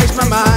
takes my mind